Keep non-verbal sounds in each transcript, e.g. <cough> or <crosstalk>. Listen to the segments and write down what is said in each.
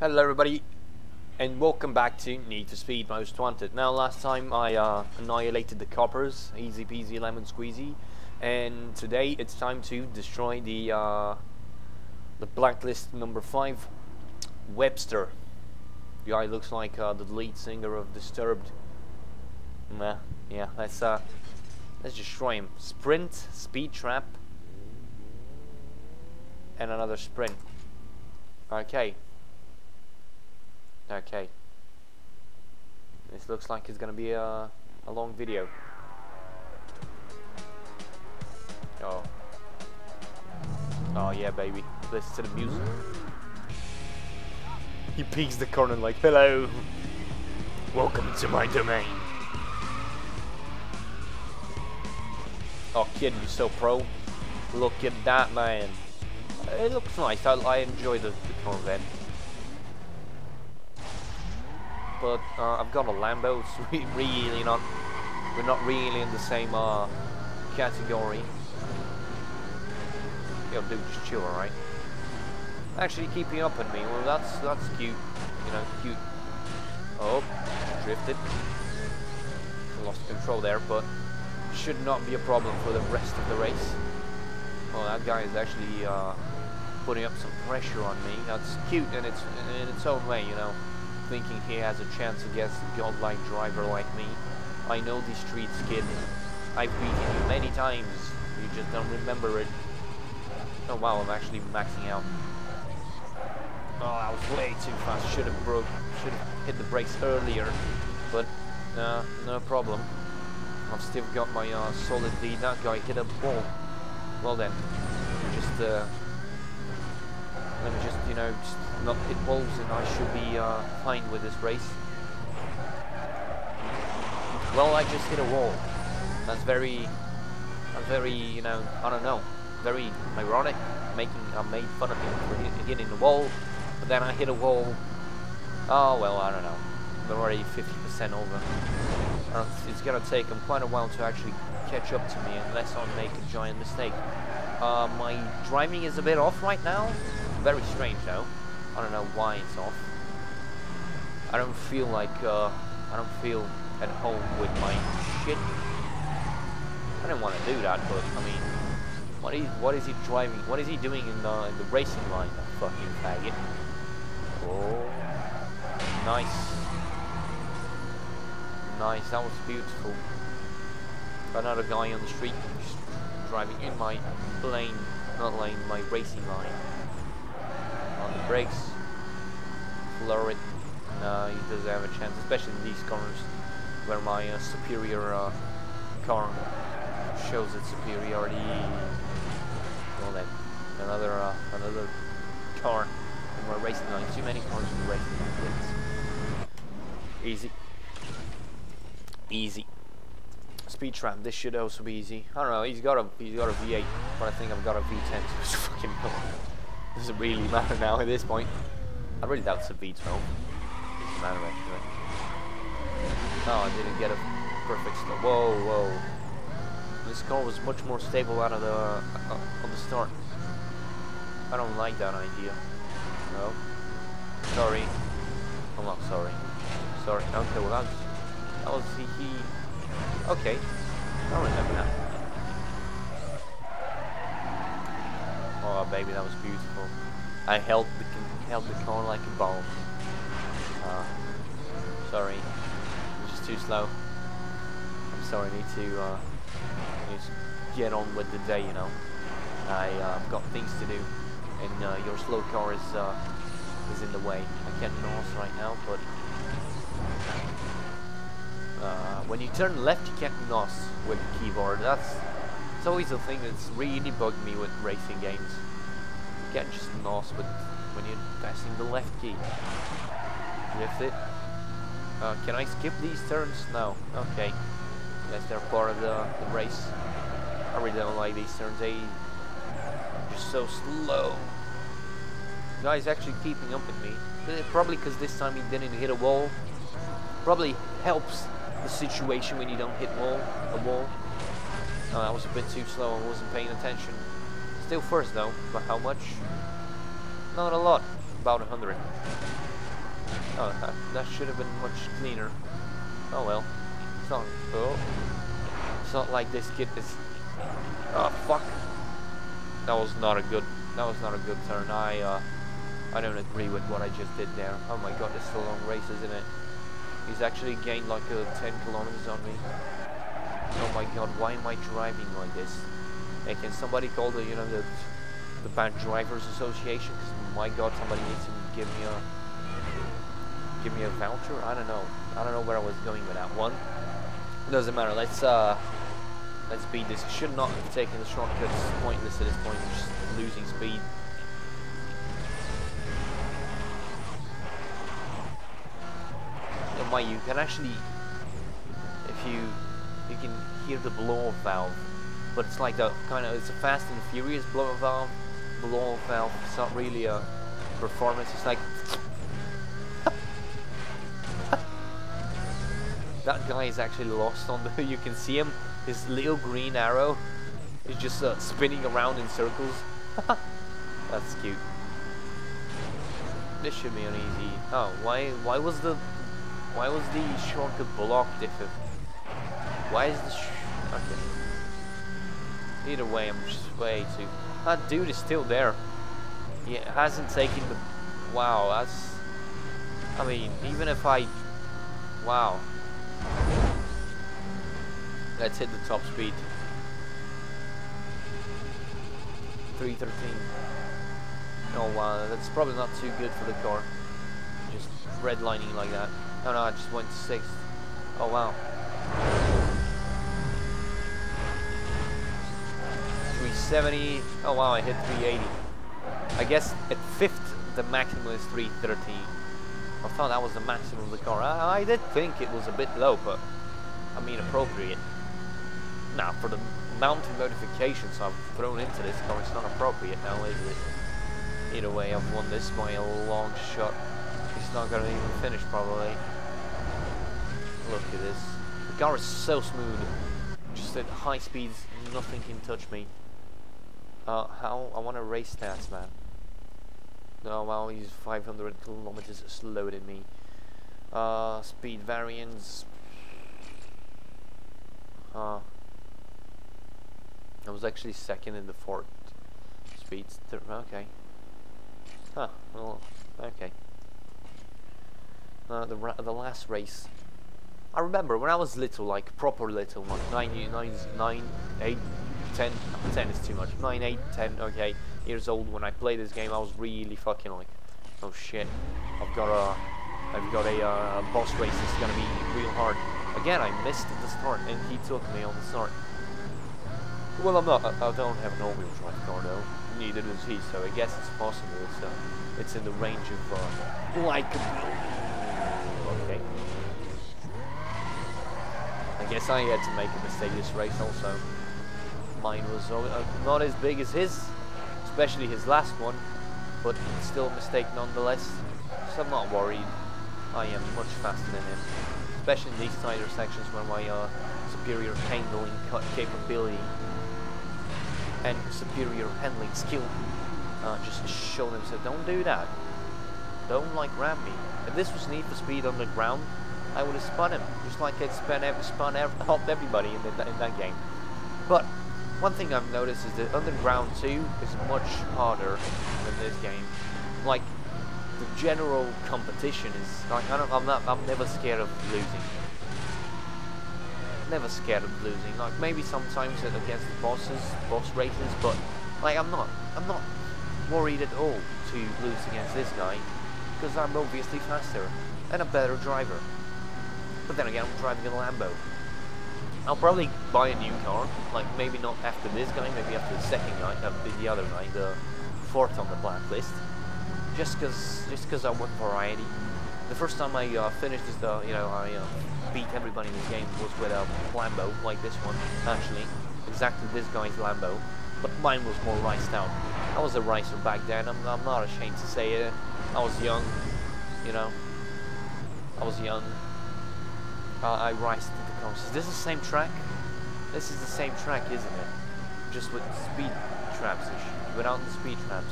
Hello everybody and welcome back to Need for Speed Most Wanted. Now last time I uh, annihilated the coppers, easy peasy lemon squeezy and today it's time to destroy the uh, the blacklist number 5 Webster. The guy looks like uh, the lead singer of Disturbed. Nah, yeah, let's uh, let's destroy him. Sprint, speed trap and another sprint. Okay. Okay. This looks like it's gonna be a, a long video. Oh. Oh yeah, baby. Listen to the music. He peeks the corner like, hello. Welcome to my domain. Oh, kid, you're so pro. Look at that, man. It looks nice. I, I enjoy the, the Corvette. But uh, I've got a Lambo. It's <laughs> re really not. We're not really in the same uh, category. Yo, dude, just chill, alright? Actually, keeping up with me. Well, that's that's cute. You know, cute. Oh, drifted. Lost control there, but should not be a problem for the rest of the race. Well, that guy is actually uh, putting up some pressure on me. That's cute in its in its own way, you know thinking he has a chance against a godlike driver like me. I know these streets, kid. I've beaten you many times. You just don't remember it. Oh wow, I'm actually maxing out. Oh, I was way too fast. Should have broke. Should have hit the brakes earlier. But nah, no problem. I've still got my uh, solid lead. That guy hit a ball. Well then, just uh, let me just, you know, just not hit walls and I should be uh, fine with this race. Well, I just hit a wall. That's very, that's very, you know, I don't know, very ironic. Making, I made fun of him for hitting the wall, but then I hit a wall. Oh well, I don't know. We're already 50% over. Uh, it's gonna take him quite a while to actually catch up to me unless I make a giant mistake. Uh, my driving is a bit off right now. Very strange though. I don't know why it's off. I don't feel like, uh, I don't feel at home with my shit. I didn't want to do that, but I mean, what is what is he driving? What is he doing in the in the racing line? That fucking faggot. Oh, nice, nice. That was beautiful. Another guy on the street driving in my lane, not lane, my racing line on the brakes. Lower it. No, he doesn't have a chance, especially in these corners where my uh, superior uh, car shows its superiority. Well then, another uh, another car in my racing line. Too many cars in the racing line. Easy. Easy. Speed trap. This should also be easy. I don't know. He's got a he's got a V8, but I think I've got a V10. So <laughs> it's fucking <laughs> doesn't really matter now at this point. I really doubt it's a V12. Doesn't matter actually. Oh, I didn't get a perfect start. Whoa, whoa. This car was much more stable out of the uh, on the start. I don't like that idea. No. Sorry. I'm not sorry. Sorry. Okay, well that was, that was he. okay. I remember that. Oh baby, that was beautiful. I held the held the car like a ball. Uh, sorry, I'm just too slow. I'm sorry, I need to uh, get on with the day, you know. I've uh, got things to do, and uh, your slow car is uh, is in the way. I can't north right now, but uh, when you turn left, you can't north with the keyboard. That's it's always a thing that's really bugged me with racing games. You can't just nos with when you're pressing the left key. Drift it. Uh, can I skip these turns? No. Okay. Yes, they're part of the, the race. I really don't like these turns. They just so slow. The guy's actually keeping up with me. Probably because this time he didn't hit a wall. Probably helps the situation when you don't hit wall a wall. Oh, that was a bit too slow, I wasn't paying attention. Still first though, but how much? Not a lot, about 100. Oh, that, that should have been much cleaner. Oh well. It's not. Oh. It's not like this kid is. Oh fuck. That was not a good. That was not a good turn. I uh, I don't agree with what I just did there. Oh my god, it's a long race, isn't it? He's actually gained like uh, 10 kilometers on me. Oh my god, why am I driving like this? Hey, can somebody call the, you know, the, the Bad Drivers Association? Because my god, somebody needs to give me a, give me a voucher? I don't know. I don't know where I was going with that one. It doesn't matter. Let's, uh, let's beat this. Should not have taken the shortcuts. Pointless at this point. Just losing speed. And why you can actually, if you, you can hear the blow valve. But it's like the kind of it's a fast and furious blow valve. Blow valve it's not really a performance it's like that guy is actually lost on the <laughs> you can see him. His little green arrow is just uh, spinning around in circles. <laughs> That's cute. This should be an easy oh why why was the why was the shortcut blocked if it why is this... okay Either way, I'm just way too... That dude is still there. He hasn't taken the... Wow, that's... I mean, even if I... Wow. Let's hit the top speed. 313. Oh wow, that's probably not too good for the car. Just redlining like that. Oh no, I just went to 6th. Oh wow. 370. Oh wow, I hit 380. I guess at fifth, the maximum is 313. I thought that was the maximum of the car. I, I did think it was a bit low, but I mean appropriate. Now, for the mountain modifications I've thrown into this car, it's not appropriate now, is it? Either way, I've won this by a long shot. He's not going to even finish, probably. Look at this. The car is so smooth. Just at high speeds, nothing can touch me. Uh, how? I want to race stats, man. No, well, he's 500 kilometers slower than me. Uh, speed variance. Uh, I was actually second in the fourth speed. Okay. Huh. Well, okay. Uh, the the last race. I remember when I was little, like proper little, like nine, nine, nine, eight, 10, 10 is too much, 9, 8, 10, okay, years old, when I played this game, I was really fucking like, oh shit, I've got a, I've got a uh, boss race, it's gonna be real hard. Again, I missed the start, and he took me on the start. Well, I'm not, I, I don't have an all-wheel drive car though, neither does he, so I guess it's possible, it's, uh, it's in the range of, uh, like, okay. I guess I had to make a mistake this race also mine was uh, not as big as his, especially his last one, but still a mistake nonetheless. So I'm not worried. I am much faster than him, especially in these tighter sections where my uh, superior handling capability and superior handling skill uh, just show them. So don't do that. Don't like ram me. If this was Need for Speed Underground, I would have spun him, just like I'd spun, spun helped everybody in, the, in that game. But one thing I've noticed is that Underground 2 is much harder than this game. Like, the general competition is, like, I am not, I'm never scared of losing. Never scared of losing. Like, maybe sometimes against the bosses, boss races, but, like, I'm not, I'm not worried at all to lose against this guy, because I'm obviously faster, and a better driver. But then again, I'm driving a Lambo. I'll probably buy a new car, like maybe not after this guy, maybe after the second guy, after the other guy, the fourth on the blacklist. Just cause, just cause I want variety. The first time I uh, finished this, uh, you know, I uh, beat everybody in this game was with a Lambo, like this one, actually. Exactly this guy's Lambo. But mine was more riced out. I was a racer back then, I'm, I'm not ashamed to say it. I was young, you know. I was young. Uh, I raced Oh, is this the same track? This is the same track, isn't it? Just with speed traps, without the speed traps.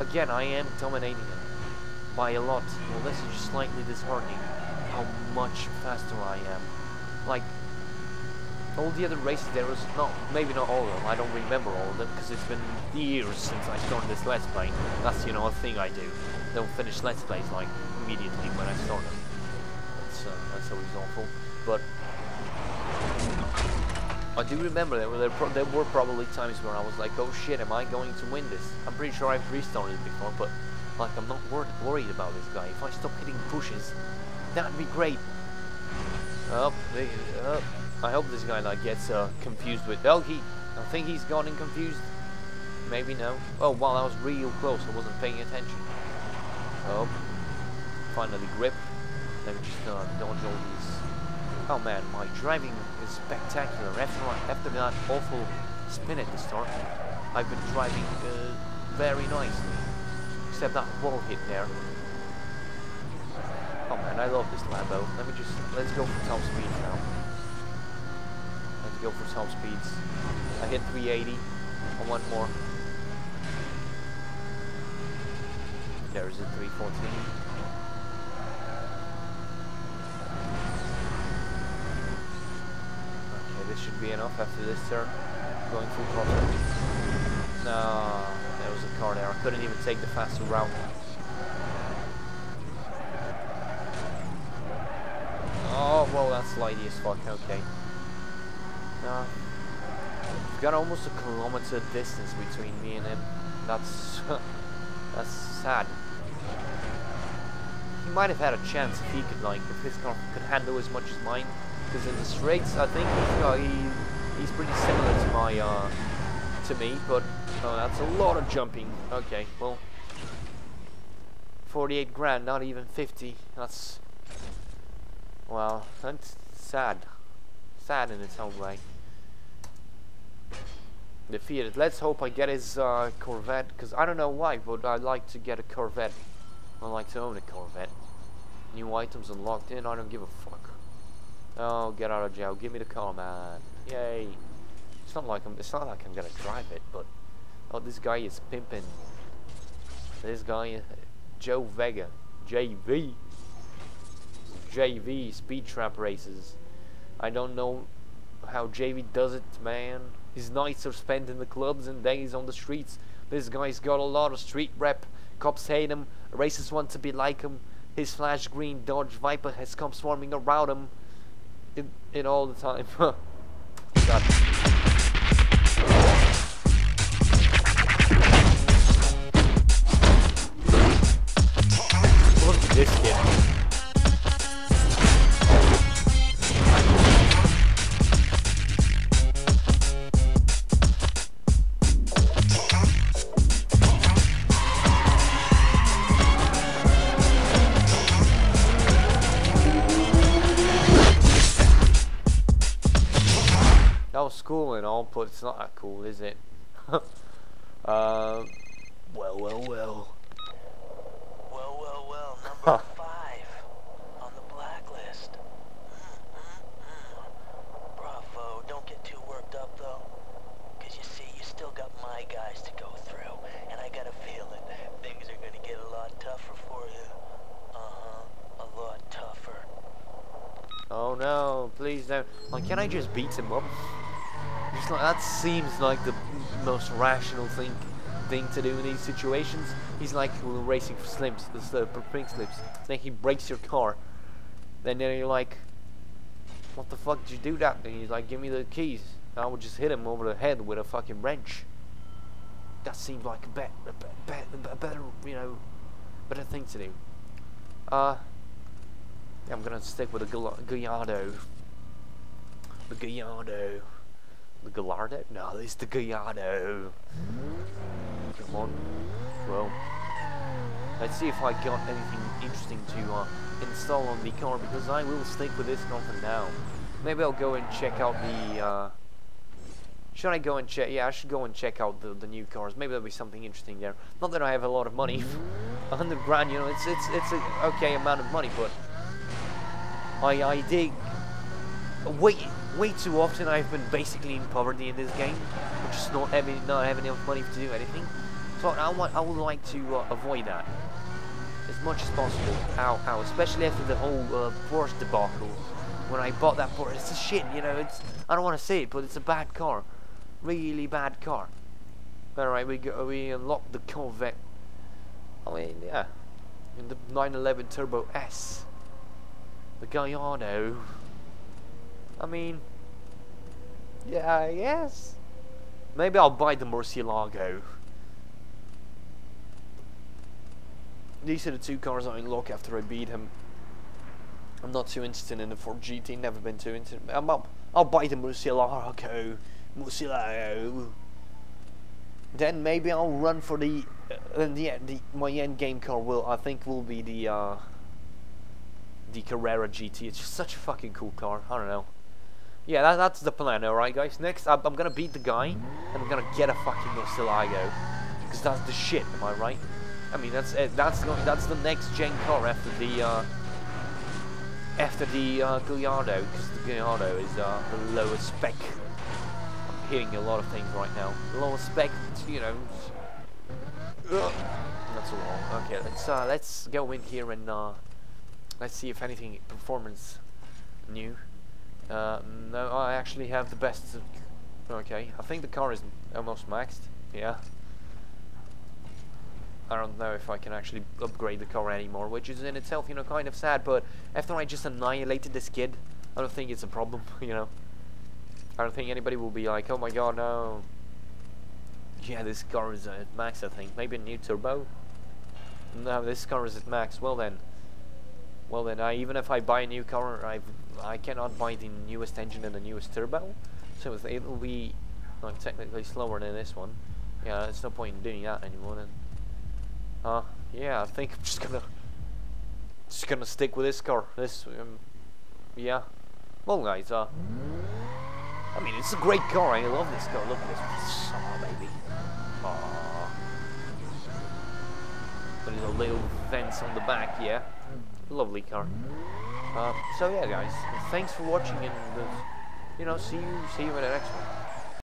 Again, I am dominating it. by a lot. Well, this is just slightly disheartening how much faster I am. Like, all the other races there was not, maybe not all of them, I don't remember all of them because it's been years since I started this Let's Play. That's, you know, a thing I do. Don't finish Let's Plays, like, immediately when I start them. That's, uh, that's always awful. But, I do remember there were, there, were probably times where I was like, oh shit, am I going to win this? I'm pretty sure I've restarted before, but, like, I'm not wor worried about this guy. If I stop hitting pushes, that'd be great. Oh, they, uh, I hope this guy like gets uh, confused with. Oh. I think he's gotten confused. Maybe no. Oh, wow, that was real close. I wasn't paying attention. Oh, finally grip. Let me just uh, dodge all these. Oh man, my driving is spectacular. After after that awful spin at the start, I've been driving uh, very nicely. Except that wall hit there. Oh man, I love this Lambo. Let me just let's go for top speed now Let's go for top speeds. I hit 380. I want more. There's a 314. Okay, this should be enough after this turn. Going full throttle. No, there was a car there. I couldn't even take the faster route. Oh, well, that's lighty as fuck. Okay. No. We've got almost a kilometer distance between me and him. That's <laughs> that's sad. He might have had a chance if he could like if his car could handle as much as mine. Because in the straights, I think he's got, he he's pretty similar to my uh to me. But oh, that's a lot of jumping. Okay, well. 48 grand, not even 50. That's well, that's sad. Sad in its own way defeated. Let's hope I get his uh, Corvette, because I don't know why, but I like to get a Corvette. I like to own a Corvette. New items unlocked in, I don't give a fuck. Oh, get out of jail. Give me the car, man. Yay. It's not like I'm, it's not like I'm gonna drive it, but... Oh, this guy is pimping. This guy, Joe Vega. JV. JV, Speed Trap Races. I don't know how JV does it, man. His nights are spent in the clubs and days on the streets. This guy's got a lot of street rep. Cops hate him. Racers want to be like him. His flash green Dodge Viper has come swarming around him. In, in all the time. <laughs> but it's not that cool, is it? uh, <laughs> well, well, well. Well, well, well, <laughs> number five on the blacklist. Bravo, don't get too worked up though. Cause you see, you still got my guys to go through, and I got a feeling things are gonna get a lot tougher for you. Uh-huh, a lot tougher. Oh no, please don't. Like, can I just beat him up? That seems like the most rational thing thing to do in these situations. He's like racing for slims, the uh, pink slips. Then he breaks your car. Then you're like, what the fuck did you do that? And he's like, give me the keys. I would just hit him over the head with a fucking wrench. That seems like a, bet, a, a better, you know, better thing to do. Uh, yeah, I'm gonna stick with the Gallardo. The Gallardo. The Gallardo? No, it's the Gallardo. Come on. Well, let's see if I got anything interesting to uh, install on the car because I will stick with this car for now. Maybe I'll go and check out the. Uh, should I go and check? Yeah, I should go and check out the, the new cars. Maybe there'll be something interesting there. Not that I have a lot of money. <laughs> a 100 grand, you know, it's it's it's an okay amount of money, but I I dig. Wait, way too often I've been basically in poverty in this game, just not having not having enough money to do anything. So I want I would like to uh, avoid that. as much as possible. Ow, ow, especially after the whole uh, Porsche debacle. When I bought that Porsche, it's a shit, you know, it's, I don't want to say it, but it's a bad car. Really bad car. Alright, we go, we unlocked the Corvette. I mean, yeah. In the 911 Turbo S. The Gallardo. I mean, yeah, yes. Maybe I'll buy the Murcielago. These are the two cars I unlock after I beat him. I'm not too interested in the Ford GT, never been too interested. I'm, I'll, I'll buy the Murcielago. Murcielago. Then maybe I'll run for the, uh, the, the my end game car will I think will be the uh, the Carrera GT. It's just such a fucking cool car. I don't know. Yeah, that, that's the plan, alright guys. Next, I'm, I'm, gonna beat the guy, and I'm gonna get a fucking Murcielago. Because that's the shit, am I right? I mean, that's uh, that's going, that's the next gen car after the uh, after the uh, because the Gallardo is uh, the lowest spec. I'm hearing a lot of things right now. Lowest spec, you know. Ugh. That's so long. Okay, let's uh, let's go in here and uh, let's see if anything performance new. Uh, no, I actually have the best. Okay, I think the car is almost maxed. Yeah. I don't know if I can actually upgrade the car anymore, which is in itself, you know, kind of sad, but after I just annihilated this kid, I don't think it's a problem, <laughs> you know. I don't think anybody will be like, oh my god, no. Yeah, this car is at max, I think. Maybe a new turbo? No, this car is at max. Well then. Well then, I, even if I buy a new car, I I cannot buy the newest engine and the newest turbo. So it will be like, technically slower than this one. Yeah, there's no point in doing that anymore then. Uh, yeah, I think I'm just gonna just gonna stick with this car. This, um, yeah. Well, guys, uh, I mean, it's a great car. I love this car. Look at this, oh, baby. Aww. There's a little vents on the back, yeah. Lovely car. Uh, so yeah, guys, thanks for watching, and uh, you know, see you, see you in the next one.